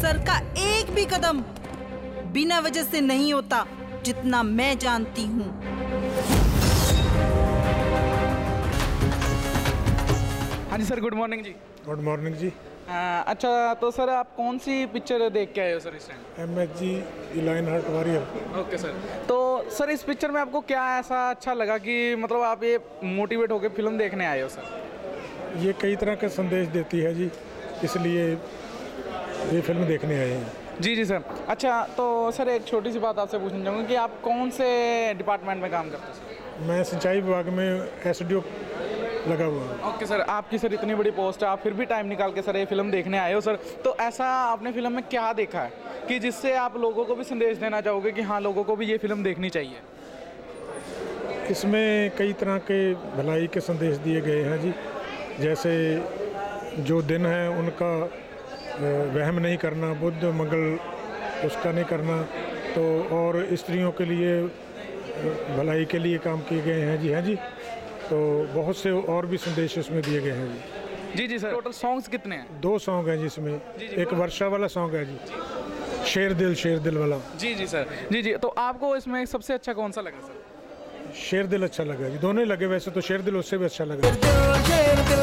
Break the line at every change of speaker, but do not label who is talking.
Sir का एक भी कदम बिना वजह से नहीं होता जितना मैं जानती हूँ।
हाँ जी सर गुड मॉर्निंग जी।
गुड मॉर्निंग जी।
आ, अच्छा तो सर आप कौन सी पिक्चर देख के आए हो सर इस टाइम
एम एच जी इलाइन हार्ट वॉरियर
ओके सर तो सर इस पिक्चर में आपको क्या ऐसा अच्छा लगा कि मतलब आप ये मोटिवेट होकर फ़िल्म देखने आए हो सर
ये कई तरह का संदेश देती है जी इसलिए ये फ़िल्म देखने आए हैं।
जी जी सर। अच्छा तो सर एक छोटी सी बात आपसे पूछना चाहूँगा कि आप कौन से डिपार्टमेंट में काम करते हैं?
मैं सिंचाई विभाग में एसडीओ लगा हुआ हूँ।
ओके सर आपकी सर इतनी बड़ी पोस्ट है आप फिर भी टाइम निकाल के सर ये फ़िल्म देखने आए हो सर तो ऐसा आपने फ़िल्म में क्या देखा है कि जिससे आप लोगों को भी संदेश देना चाहोगे कि हाँ लोगों को भी ये फ़िल्म देखनी चाहिए?
इसमें कई तरह के भलाई के संदेश दिए गए हैं जी। जैसे जो दिन है उनका वहम नहीं करना बुद्ध मंगल उसका नहीं करना तो और स्त्रियों के लिए भलाई के लिए काम किए गए हैं जी हैं जी? तो बहुत से और भी संदेश इसमें दिए गए हैं जी।
जी जी सर। टोटल सॉन्ग्स कितने हैं?
दो सॉन्ग हैं जिसमें एक वर्षा वाला सॉन्ग है जी। शेर दिल शेर दिल वाला।
जी जी सर। जी जी तो आपको इसमें सबसे अच्छा कौन सा लगा सर?
शेर दिल अच्छा लगा जी। दोनों ही लगे वैसे तो शेर दिल उससे भी अच्छा लगा।
शेर दिल शेर दिल